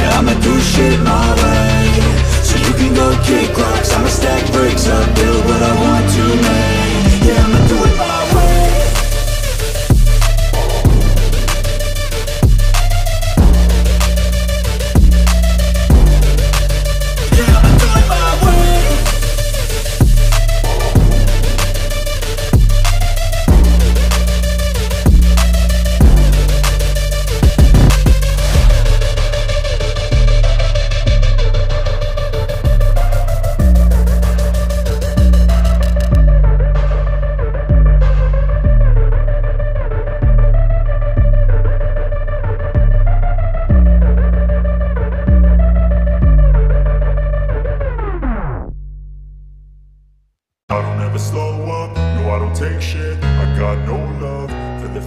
Yeah, I'ma do shit my way. So you can go kick rocks. I'ma stack bricks up, build what I want to make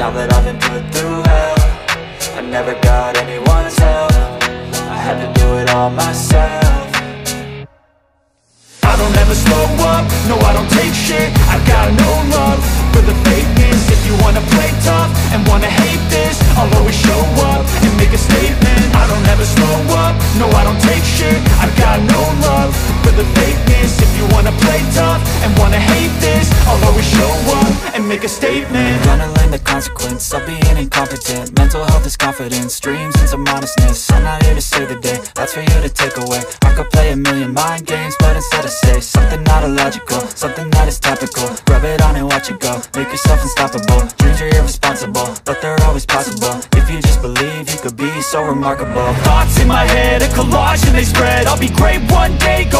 Now that I've been put through hell I never got anyone's help. I had to do it all myself make a statement. Gonna learn the consequence of being incompetent. Mental health is confidence, dreams and some honestness I'm not here to save the day, that's for you to take away. I could play a million mind games, but instead I say Something not illogical, something that is topical. Rub it on and watch it go, make yourself unstoppable. Dreams are irresponsible, but they're always possible. If you just believe, you could be so remarkable. Thoughts in my head, a collage and they spread. I'll be great one day,